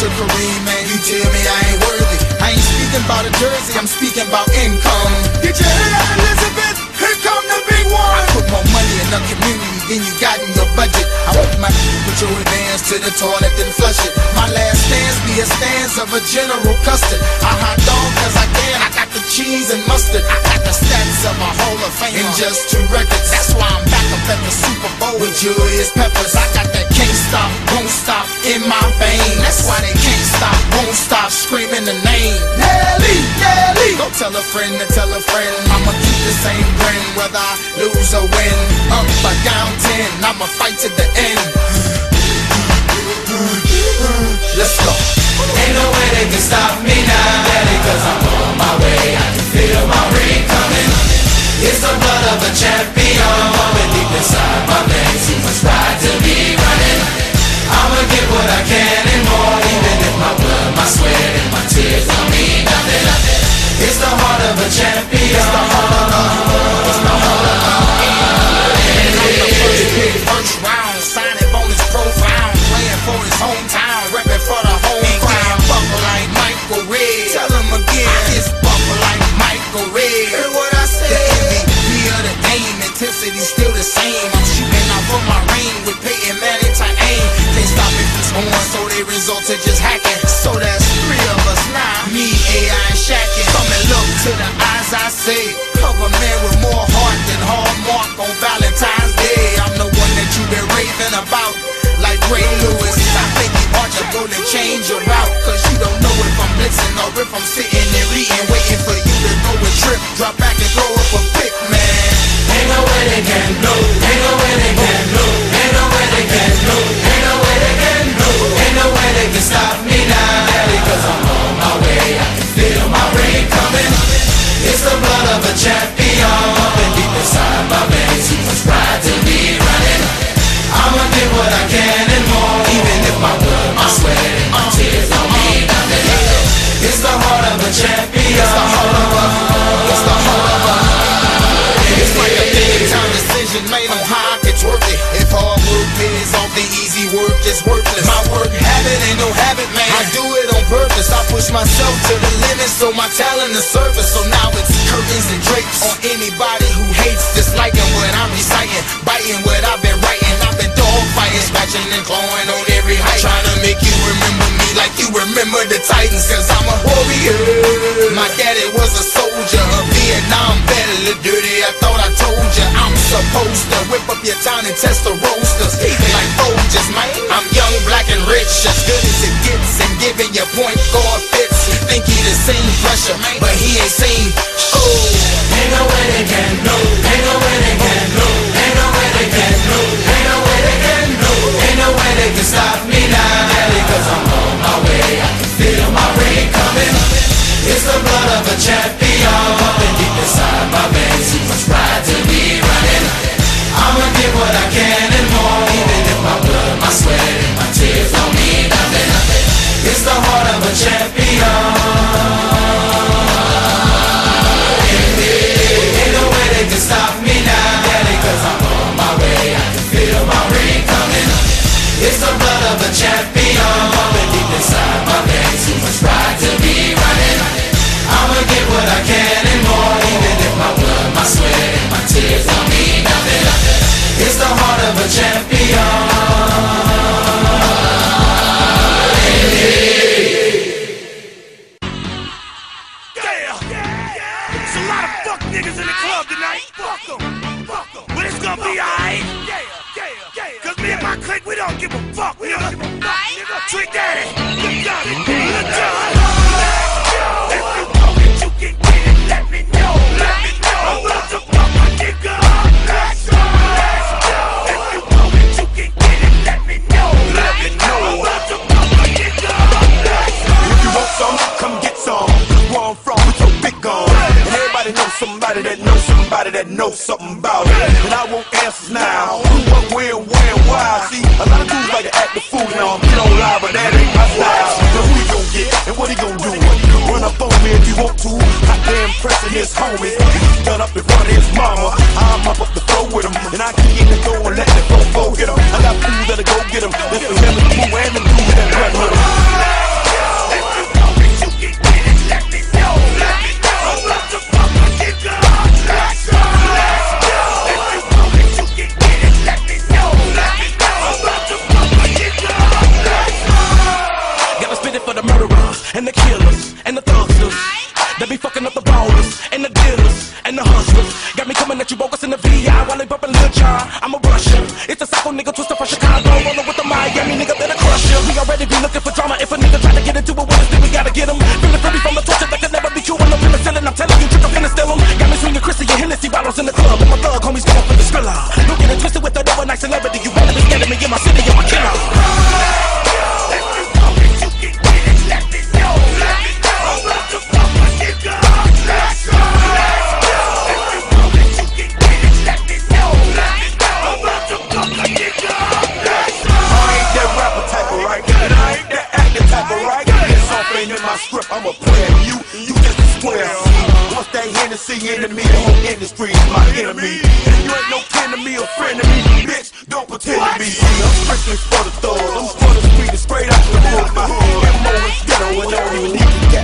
to Kareem, man, you tell me I ain't worthy. I ain't speaking about a jersey, I'm speaking about income. Get your head out, Elizabeth, here come the big one. I put more money in the community than you got in your budget. I put my put your advance to the toilet, then flush it. My last stance be a stance of a general Custer. I hot dog cause I can, I got the cheese and mustard. I got the stats of a Hall of Fame in just two records. That's why I'm back up at the Super Bowl with Julius Peppers. I got that can't stop, won't stop in my veins. That's why they can't stop, won't stop screaming the name. Nelly, Nelly. Go tell a friend to tell a friend. I'ma keep the same grin whether I lose or win. Up or down ten, I'ma fight to the end. Let's go. Ain't no way they can stop me now, daddy, cause I'm on my way. Intensity still the same. I'm shooting off of my ring with Peyton Manning to aim. Can't stop me from scoring, so they result to just hacking. Say. Cover man with more heart than Hallmark on Valentine's Day. I'm the one that you've been raving about. Like Ray Lewis, I think you ought to go and change your route. Cause you don't know if I'm blitzing or if I'm sitting there eating, waiting for you to go and trip. Drop back and throw up a push myself to the limit so my talent is service. So now it's curtains and drapes on anybody who hates, disliking what I'm reciting, biting what I've been writing. I've been dog fighting, scratching and clawing on every height. Trying to make you remember me like you remember the Titans, cause I'm a warrior. To whip up your town and test the roasters. Even like Folgers, man. I'm young, black, and rich, as good as it gets, and giving your point guard fits. Think he the same pressure, but he ain't seen. Oh, Ain't no way they can do. Ain't no way they can. No give a fuck, nigga. Nigga, Trick Daddy. Pressing his homies. Done up in my script, I'm a player. You, you just a square. Once that Hennessy in the me, the whole industry is my enemy. And you ain't no kin to me or friend to me, bitch. Don't pretend to be. I'm strictly for the thugs. I'm for the street, straight out the hood. My head, M.O. is ghetto, and I don't even need to